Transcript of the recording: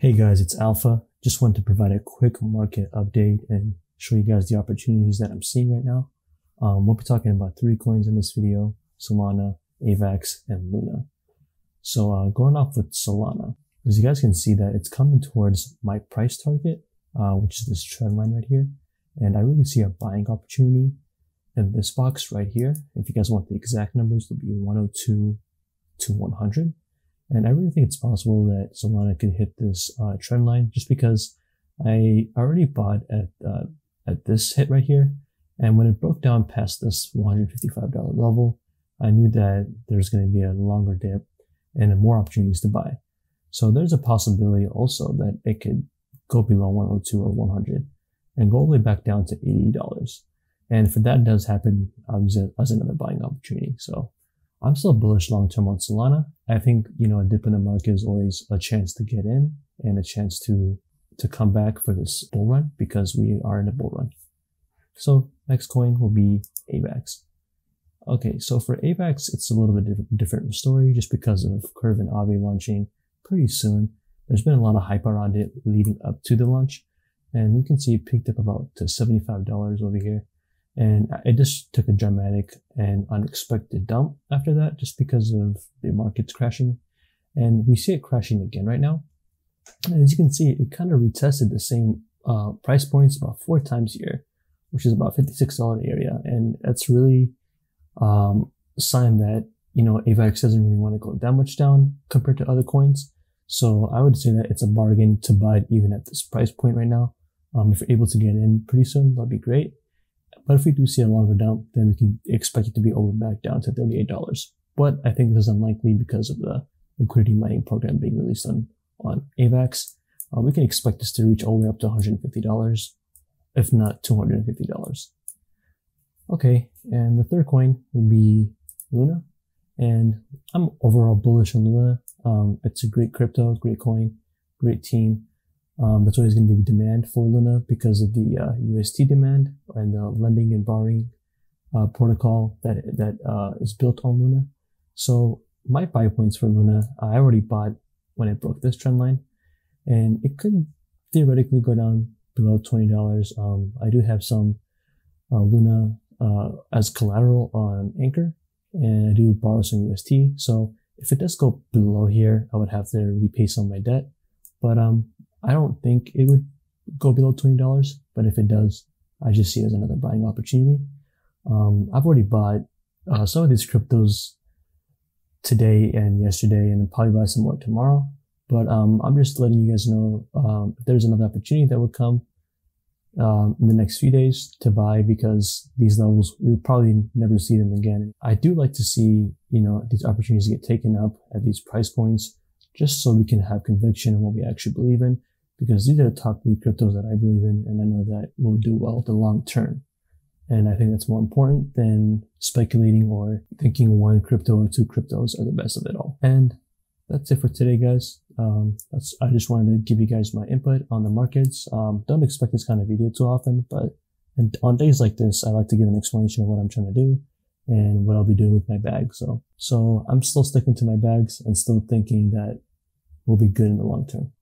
Hey guys, it's Alpha. Just wanted to provide a quick market update and show you guys the opportunities that I'm seeing right now. Um, we'll be talking about three coins in this video, Solana, AVAX, and Luna. So uh, going off with Solana, as you guys can see that it's coming towards my price target, uh, which is this trend line right here. And I really see a buying opportunity in this box right here. If you guys want the exact numbers, it'll be 102 to 100. And I really think it's possible that Solana could hit this uh, trend line just because I already bought at uh, at this hit right here. And when it broke down past this $155 level, I knew that there's going to be a longer dip and more opportunities to buy. So there's a possibility also that it could go below 102 or 100 and go all the way back down to $80. And if that does happen, I'll use it as another buying opportunity. So I'm still bullish long term on Solana. I think, you know, a dip in the market is always a chance to get in and a chance to, to come back for this bull run because we are in a bull run. So next coin will be AVAX. Okay, so for AVAX, it's a little bit different, different story just because of Curve and Aave launching pretty soon. There's been a lot of hype around it leading up to the launch. And you can see it picked up about to $75 over here. And it just took a dramatic and unexpected dump after that, just because of the markets crashing. And we see it crashing again right now. And as you can see, it kind of retested the same uh, price points about four times here, which is about $56 area. And that's really um, a sign that, you know, AVAX doesn't really want to go that much down compared to other coins. So I would say that it's a bargain to buy it even at this price point right now. Um, if you're able to get in pretty soon, that'd be great. But if we do see a longer dump, then we can expect it to be over back down to $38. But I think this is unlikely because of the liquidity mining program being released on, on AVAX. Uh, we can expect this to reach all the way up to $150, if not $250. Okay, and the third coin would be Luna. And I'm overall bullish on Luna. Um, it's a great crypto, great coin, great team. Um, that's always going to be demand for Luna because of the uh, UST demand and the lending and borrowing uh, protocol that that uh, is built on Luna. So my buy points for Luna, I already bought when it broke this trend line, and it could theoretically go down below twenty dollars. Um, I do have some uh, Luna uh, as collateral on Anchor, and I do borrow some UST. So if it does go below here, I would have to repay some of my debt. But um, I don't think it would go below $20, but if it does, I just see it as another buying opportunity. Um, I've already bought uh, some of these cryptos today and yesterday, and I'll probably buy some more tomorrow. But um, I'm just letting you guys know um, if there's another opportunity that will come um, in the next few days to buy because these levels we'll probably never see them again. I do like to see you know these opportunities get taken up at these price points just so we can have conviction in what we actually believe in because these are the top three cryptos that I believe in and I know that will do well the long term. And I think that's more important than speculating or thinking one crypto or two cryptos are the best of it all. And that's it for today, guys. Um, that's, I just wanted to give you guys my input on the markets. Um, don't expect this kind of video too often, but and on days like this, I like to give an explanation of what I'm trying to do and what I'll be doing with my bag. So, so I'm still sticking to my bags and still thinking that will be good in the long term.